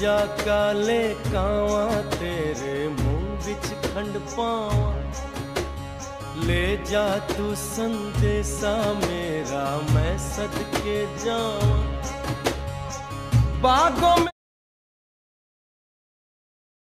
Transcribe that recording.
ਜਾ ਕਾਲੇ ਕਾਵਾਂ ਤੇਰੇ ਮੂੰਹ ਵਿੱਚ ਖੰਡ ਪਾਵਾਂ ले जा तू संदेशा मेरा मैं सदके जाऊँ बागों में